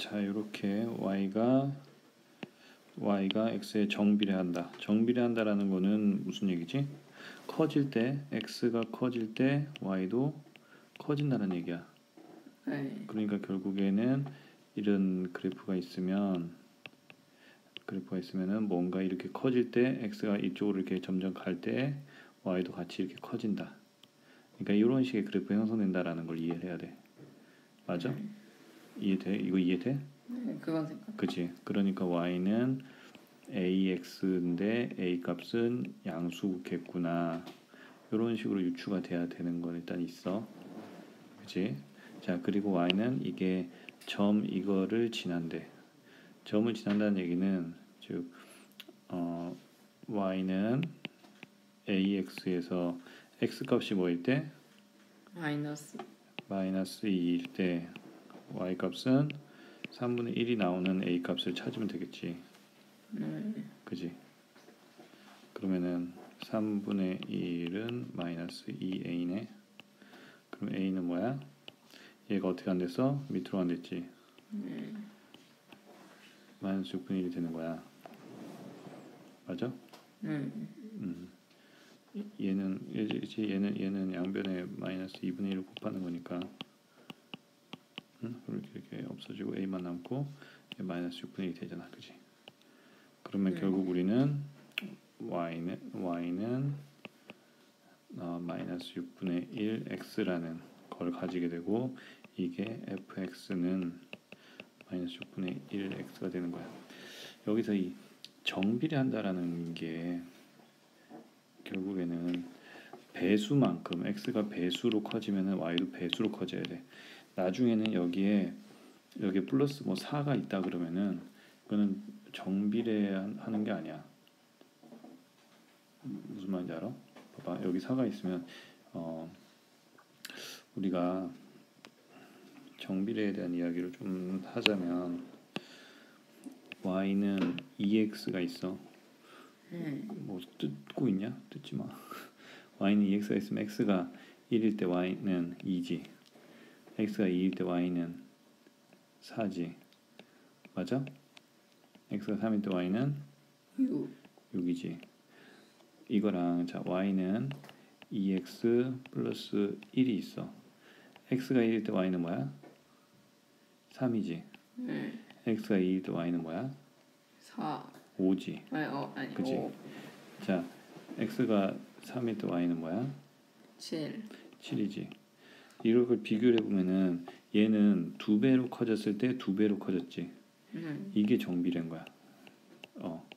자 이렇게 y가 y가 x에 정비례한다. 정비례한다라는 거는 무슨 얘기지? 커질 때 x가 커질 때 y도 커진다는 얘기야. 네. 그러니까 결국에는 이런 그래프가 있으면 그래프가 있으면은 뭔가 이렇게 커질 때 x가 이쪽으로 이렇게 점점 갈 때 y도 같이 이렇게 커진다. 그러니까 이런 식의 그래프 형성된다라는 걸 이해를 해야 돼. 맞아? 이해돼? 이거 이해돼? 네, 그건 생각. 그지? 그러니까 y는 ax인데 a 값은 양수겠구나. 이런 식으로 유추가 돼야 되는 건 일단 있어. 그지? 자 그리고 y는 이게 점 이거를 지난대. 점을 지난다는 얘기는 즉 어, y는 ax에서 x 값이 뭐일 때 마이너스. 마이너스 2일 때 y 값은 3분의 1이 나오는 a 값을 찾으면 되겠지. 네. 그지? 그러면은 3분의 1은 마이너스 2a네. 그럼 a는 뭐야? 얘가 어떻게 안 됐어? 밑으로 안 됐지. 네. 마이너스 6분의 1이 되는 거야. 맞아? 네. 음. 얘는 얘지 얘는 얘는 양변에 마이너스 2분의 1을 곱하는 거니까. 음? 이렇게 이렇게 없어지고 a만 남고 얘 마이너스 6분의 1이 되잖아, 그지? 그러면 네. 결국 우리는 y는 y는 어, 마이너스 6분의 1 x라는 걸 가지게 되고 이게 fx는 마이너스 6분의 1 x가 되는 거야. 여기서 이 정비례한다라는 게 결국에는 배수만큼 x가 배수로 커지면은 y도 배수로 커져야 돼. 나중에는 여기에 여기 플러스 뭐 4가 있다 그러면은 그거는 정비례하는 게 아니야. 무슨 말인지 알아? 봐봐 여기 4가 있으면 어 우리가 정비례에 대한 이야기를 좀 하자면 y는 2x가 있어. 네. 뭐 뜯고 있냐? 뜯지 마. y는 2x가 있으면 x가 1일 때 y는 2지. X가 2일 때 y는 4지. 맞아? x가 3일 때 y는 6. 6이지. 이거랑 자 y는 2x 플러스 1이 있어. x가 1일 때 y는 뭐야? 3이지. 네. x가 2일 때 y는 뭐야? 4. 5지. 아니, 어, 아니. 그치. 5. 자 x가 3일 때 y는 뭐야? 7. 7이지. 이걸 걸 비교를 해보면은 얘는 두 배로 커졌을 때 두 배로 커졌지. 네. 이게 정비례인 거야. 어.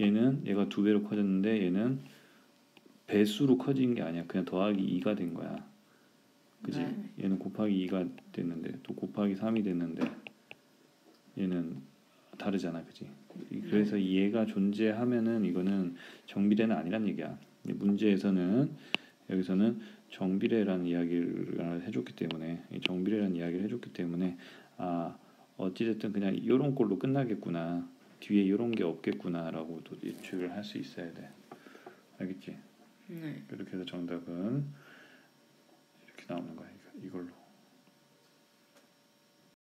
얘는 얘가 두 배로 커졌는데 얘는 배수로 커진 게 아니야. 그냥 더하기 2가 된 거야. 그지? 네. 얘는 곱하기 2가 됐는데 또 곱하기 3이 됐는데 얘는 다르잖아. 그지? 이- 그래서 얘가 존재하면은 이거는 정비례는 아니란 얘기야. 문제에서는 여기서는 정비례라는 이야기를 해줬기 때문에 이 정비례라는 이야기를 해줬기 때문에 아 어찌됐든 그냥 이런 꼴로 끝나겠구나 뒤에 이런 게 없겠구나라고 또 예측을 할 수 있어야 돼 알겠지? 네. 이렇게 해서 정답은 이렇게 나오는 거야 이걸로